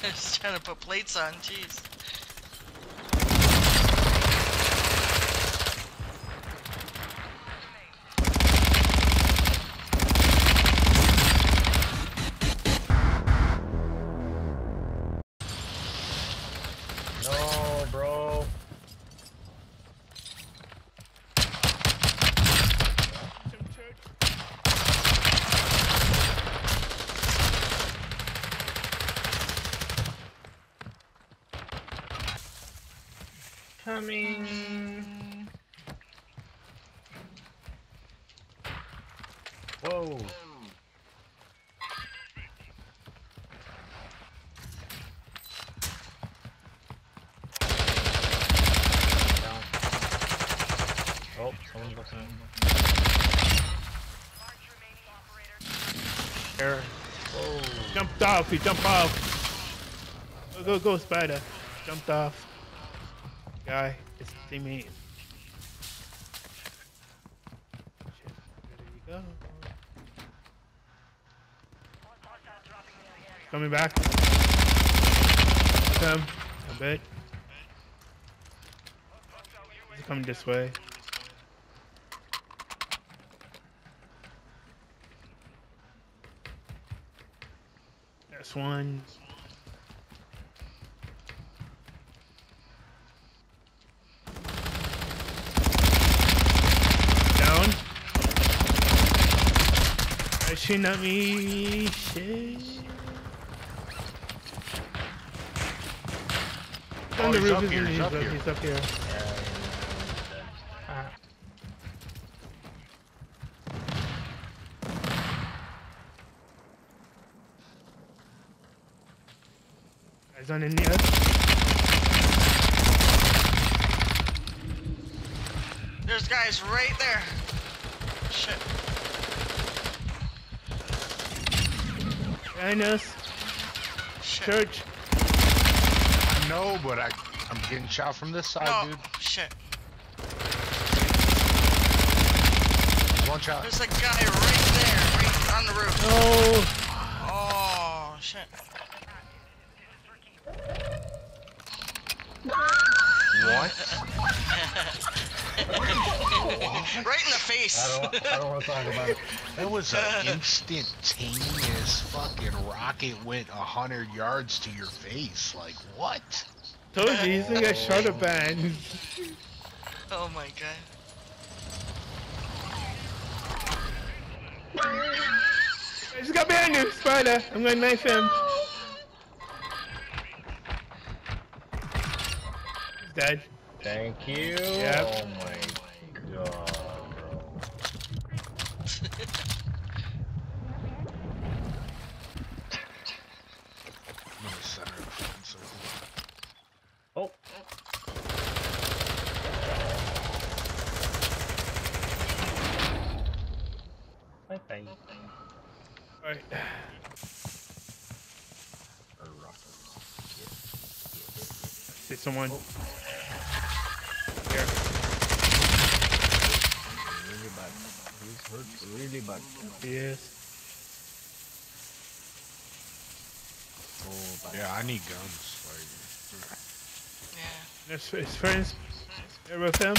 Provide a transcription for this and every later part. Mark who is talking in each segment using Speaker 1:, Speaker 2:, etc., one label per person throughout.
Speaker 1: Just trying to put plates on, jeez.
Speaker 2: No, bro. Coming. Whoa. Down. Oh, someone's looking.
Speaker 3: Here.
Speaker 2: Whoa.
Speaker 3: Jumped off. He jumped off. Go, go, go, Spyda. Jumped off. Guy, his teammate. Where did go? Coming back. Come. A bit. He's coming this way. There's one. Down. They're at me. Shit. He's on
Speaker 2: Oh,
Speaker 3: the
Speaker 2: he's
Speaker 3: roof.
Speaker 2: up
Speaker 3: He's,
Speaker 2: here, he's
Speaker 3: he's
Speaker 2: up
Speaker 3: up,
Speaker 2: here.
Speaker 3: he's up here.
Speaker 2: Yeah,
Speaker 3: Ah. Guys on in the
Speaker 1: There's guys right there. Shit.
Speaker 3: Behind us.
Speaker 1: Shit.
Speaker 3: Church.
Speaker 4: I know, but I, I'm getting shot from this side,
Speaker 1: No.
Speaker 4: dude.
Speaker 1: Shit.
Speaker 4: One shot.
Speaker 1: There's a guy right there, right on the roof.
Speaker 3: Oh.
Speaker 1: Oh, shit.
Speaker 4: What?
Speaker 1: right in the face.
Speaker 2: I don't, I don't want to talk about it.
Speaker 4: That was an instantaneous fucking rocket went a hundred yards to your face. Like what?
Speaker 3: Told you, he's gonna get shot at band.
Speaker 1: oh my god.
Speaker 3: He's got behind you, Spyda. I'm gonna knife him. He's dead.
Speaker 2: Thank you.
Speaker 3: Yep.
Speaker 2: Oh my god,
Speaker 4: center of the fucking circle.
Speaker 2: Oh. Bye bye.
Speaker 3: Alright. Someone. Here.
Speaker 2: Really bad. He's hurt really bad.
Speaker 3: He is.
Speaker 2: Oh, bad.
Speaker 4: Yeah, I need guns. Like,
Speaker 1: Yeah.
Speaker 3: There's his friends. There with him.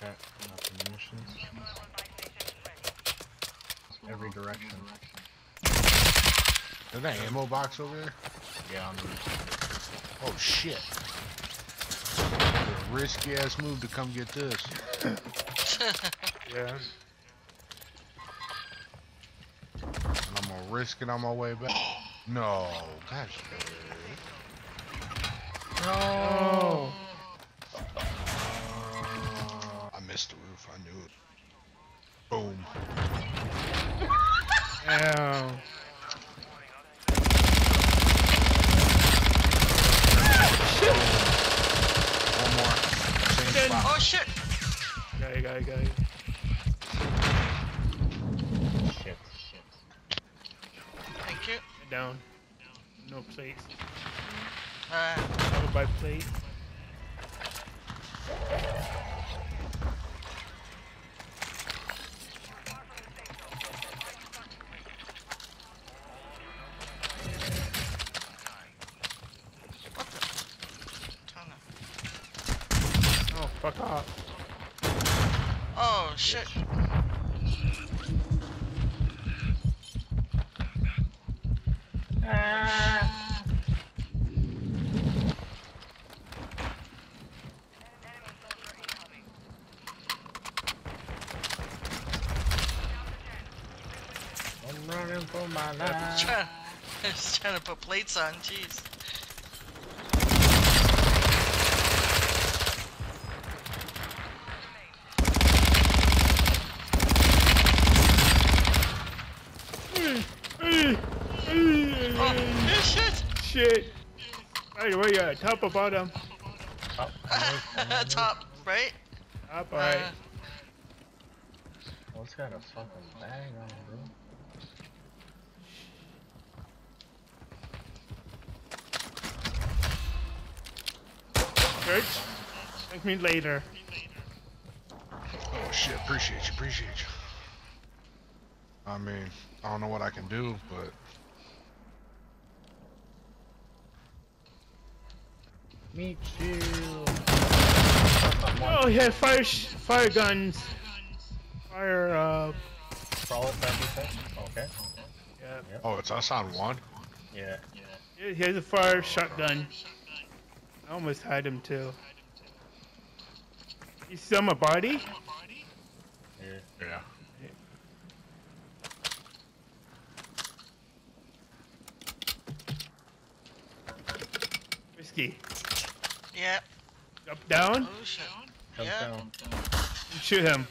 Speaker 2: Got enough munitions. Every direction.
Speaker 4: is that ammo box over there?
Speaker 2: Yeah, on the roof.
Speaker 4: Oh shit. Risky ass move to come get this.
Speaker 3: Yeah.
Speaker 4: And I'm gonna risk it on my way back. No, gosh.
Speaker 3: Oh.
Speaker 4: I missed the roof. I knew it. Boom.
Speaker 3: Ow. guy guy. Shit.
Speaker 2: Shit.
Speaker 1: Thank you.
Speaker 3: Down. No plates.
Speaker 1: Uh,
Speaker 3: I'll plate. Oh, fuck off.
Speaker 1: Oh shit.
Speaker 2: I'm running for my life.
Speaker 1: trying, trying to put plates on. Jeez. Oh shit.
Speaker 3: Shit. Right, where you at? Top or bottom?
Speaker 2: Top, right,
Speaker 1: Top right.
Speaker 3: Top, alright.
Speaker 1: Uh,
Speaker 2: Oh, it's got a fucking bag on it, bro.
Speaker 3: Church? Thank me later.
Speaker 4: Oh shit, appreciate you, appreciate you. I mean, I don't know what I can do, but
Speaker 2: Meet you.
Speaker 3: Oh, he had fire, sh- fire guns. Fire, uh,
Speaker 2: Crawl it, that'd be. Okay.
Speaker 3: yeah.
Speaker 4: oh, it's us on one.
Speaker 2: Yeah.
Speaker 3: He has a fire shotgun. I almost had him too. You see my body?
Speaker 2: Yeah.
Speaker 4: Yeah.
Speaker 3: Whiskey.
Speaker 1: Yeah.
Speaker 3: Up, down,
Speaker 1: Oh shit.
Speaker 2: Jump
Speaker 1: Yeah.
Speaker 2: down.
Speaker 3: and shoot him.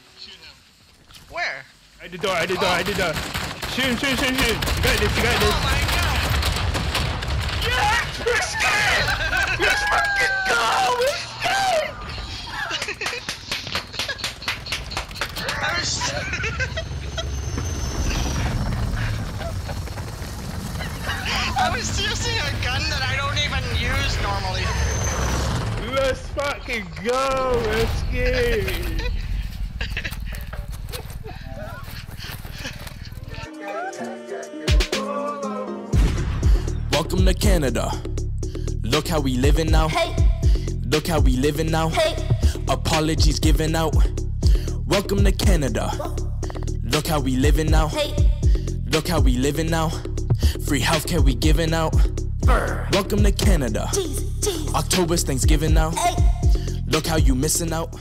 Speaker 1: Where?
Speaker 3: I did door, I did door, I did door. Shoot him, shoot him, shoot him, shoot him. You got this, you got
Speaker 1: Oh
Speaker 3: this.
Speaker 1: my god.
Speaker 3: Yes! Whiskey! Let's fucking go! Whiskey!
Speaker 1: I was. I was using a gun that I don't even use normally.
Speaker 3: Let's fucking go, Whiskey!
Speaker 5: Welcome to Canada. Look how we living now.
Speaker 6: Hey,
Speaker 5: Look how we living now.
Speaker 6: hey,
Speaker 5: Apologies given out. Welcome to Canada. Look how we living now.
Speaker 6: hey,
Speaker 5: Look how we living now. Free healthcare we giving out.
Speaker 6: brr,
Speaker 5: Welcome to Canada.
Speaker 6: tease, tease,
Speaker 5: October's Thanksgiving now.
Speaker 6: hey.
Speaker 5: Look how you missing out.